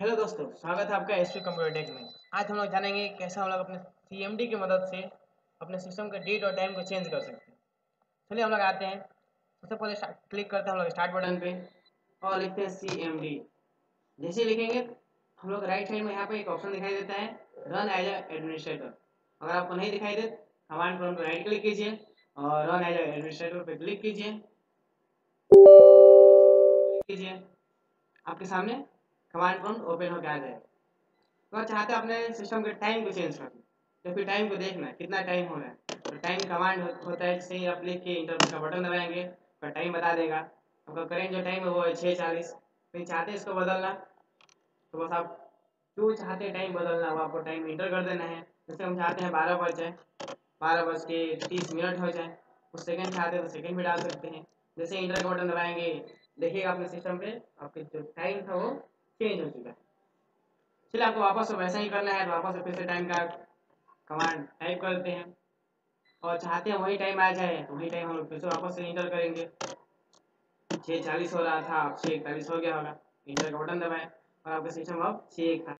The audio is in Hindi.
हेलो दोस्तों, स्वागत है आपका एस पी कंप्यूटर टेक में। आज हम लोग जानेंगे कैसे हम लोग अपने सीएमडी की मदद से अपने सिस्टम के डेट और टाइम को चेंज कर सकते हैं। चलिए हम लोग आते हैं। सबसे पहले क्लिक करते हैं हम लोग स्टार्ट बटन पे और लिखते हैं सी एम डी जैसे लिखेंगे, हम लोग राइट साइड में यहाँ पे एक ऑप्शन दिखाई देता है रन एज एडमिनिस्ट्रेटर अगर आपको नहीं दिखाई दे कमांड पर राइट क्लिक कीजिए और रन एज एडमिनिस्ट्रेटर पे क्लिक कीजिए। कीजिए। आपके सामने कमांड प्रॉम्प्ट ओपन होकर आ जाएगा तो चाहते हैं अपने सिस्टम के टाइम को चेंज करना। तो फिर टाइम को देखना कितना टाइम हो है। तो टाइम कमांड होता है जैसे ही आप लिख के इंटर का बटन दबाएँगे तो टाइम बता देगा। आपका करेंट जो टाइम है वो है छः चालीस। फिर चाहते हैं इसको बदलना। तो बस आप जो चाहते हैं टाइम बदलना, वो आपको टाइम इंटर कर देना है। जैसे हम चाहते हैं बारह बज जाए, बारह बज के तीस मिनट हो जाए उस सेकेंड चाहते हैं तो सेकेंड भी डाल सकते हैं। जैसे इंटर का बटन दबाएँगे देखिएगा अपने सिस्टम पे, आपके जो टाइम था वो चेंज हो चुका है। चलिए आपको वापस से वैसा ही करना है तो वापस फिर से टाइम का कमांड टाइप करते हैं। और चाहते हैं वही टाइम आ जाए तो वही टाइम हम लोग फिर से वापस से इंटर करेंगे। छः चालीस हो रहा था, अब छः इकतालीस हो गया होगा। इंटर का बटन दबाएँ और आपका सिस्टम अब छः